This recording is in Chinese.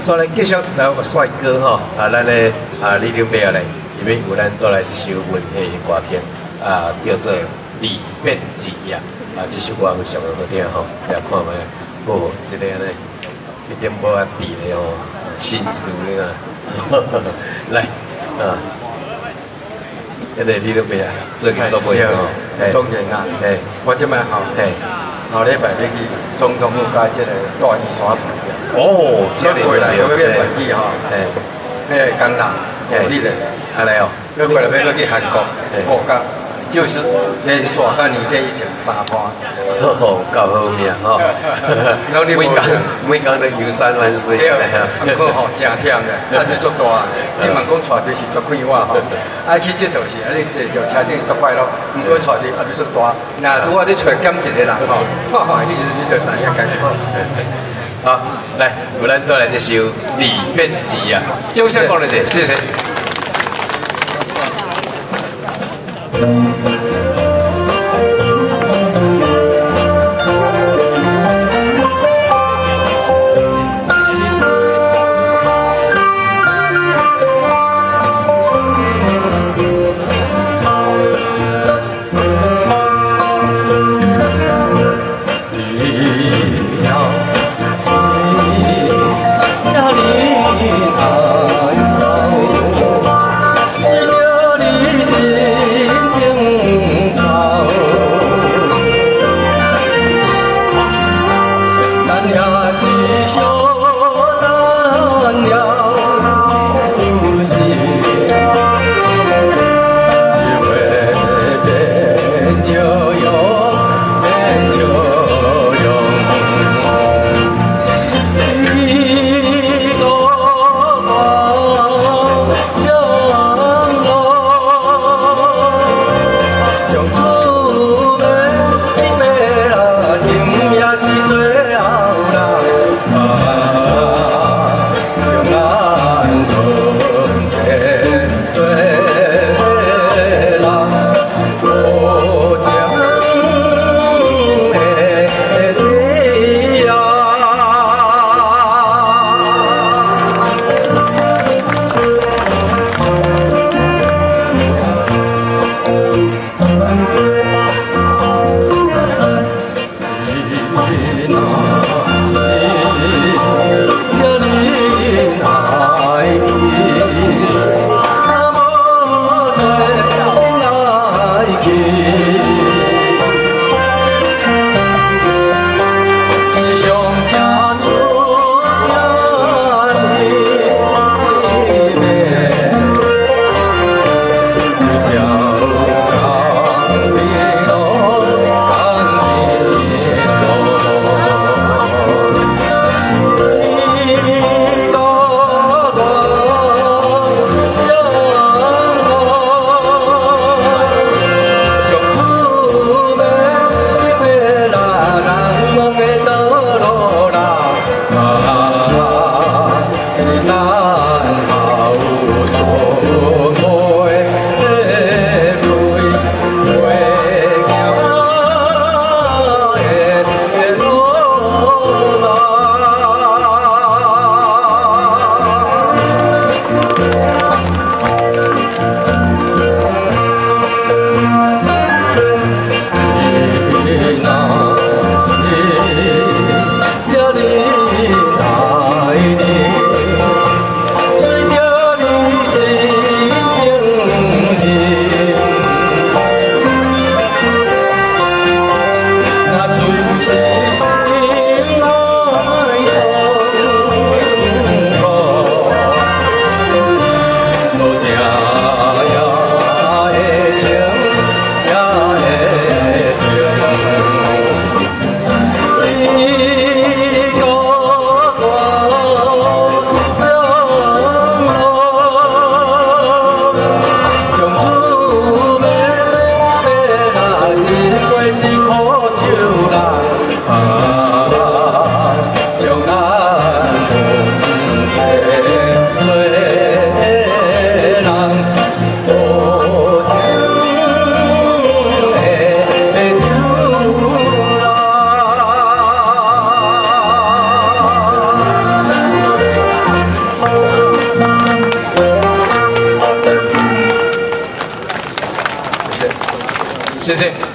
所以继续来有个帅哥吼，啊，咱咧啊李刘伯啊嘞，因为有咱带来一首文艺的歌片，啊，叫做《李变吉》呀，啊，这首歌非常的好听吼，来看卖，哦，这个呢一点无啊底的哦，心思的啊，来啊，这个李刘伯啊，最近做袂好，当然啊，嘿，我即摆好，嘿，后礼拜要去总统府甲即个大屿山排啊。哦，这个回来，要去飞机吼，嘿，那个江南，嘿，你咧，安尼哦，要过来要去韩国，国家就是连续甲年底以前三趟，好好，够好命吼，每工每工都游山玩水，对，很好，真忝的，压力足大，你问讲带就是足快活吼，爱去佚佗是，啊你坐上车顶足快乐，毋过带你压力足大，那拄啊你找减一个人吼，你就你就知影艰苦。好，来，我们带来这首《李变吉》啊，就像讲的这，谢谢。谢。谢谢。